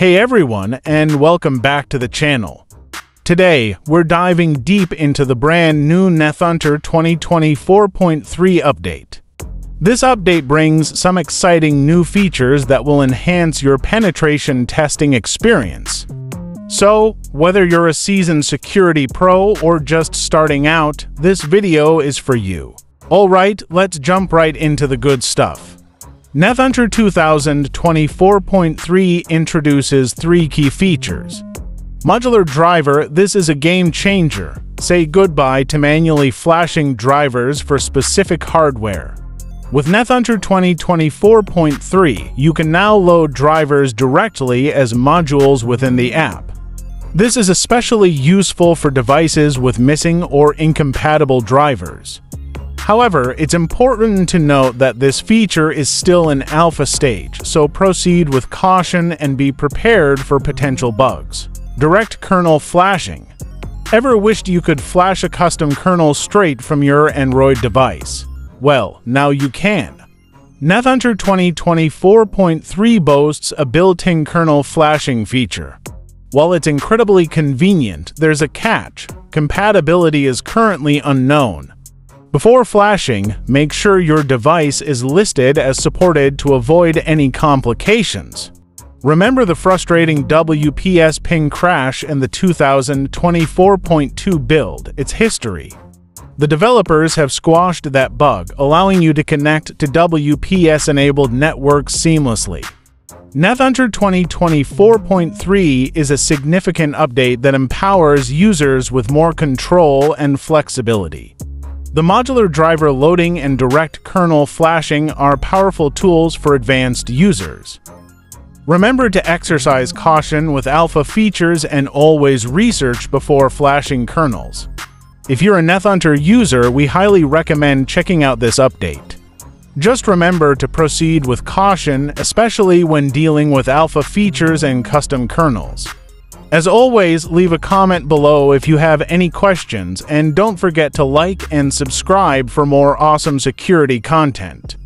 Hey everyone, and welcome back to the channel. Today, we're diving deep into the brand new Nethunter 2024.3 update. This update brings some exciting new features that will enhance your penetration testing experience. So, whether you're a seasoned security pro or just starting out, this video is for you. Alright, let's jump right into the good stuff. Nethunter 2024.3 introduces three key features. Modular Driver, this is a game changer. Say goodbye to manually flashing drivers for specific hardware. With Nethunter 2024.3, you can now load drivers directly as modules within the app. This is especially useful for devices with missing or incompatible drivers. However, it's important to note that this feature is still in alpha stage, so proceed with caution and be prepared for potential bugs. Direct kernel flashing. Ever wished you could flash a custom kernel straight from your Android device? Well, now you can. Nethunter 2024.3 boasts a built-in kernel flashing feature. While it's incredibly convenient, there's a catch. Compatibility is currently unknown. Before flashing, make sure your device is listed as supported to avoid any complications. Remember the frustrating WPS pin crash in the 2024.2 build, its history. The developers have squashed that bug, allowing you to connect to WPS-enabled networks seamlessly. Nethunter 2024.3 is a significant update that empowers users with more control and flexibility. The modular driver loading and direct kernel flashing are powerful tools for advanced users. Remember to exercise caution with alpha features and always research before flashing kernels. If you're a Nethunter user, we highly recommend checking out this update. Just remember to proceed with caution, especially when dealing with alpha features and custom kernels. As always, leave a comment below if you have any questions, and don't forget to like and subscribe for more awesome security content.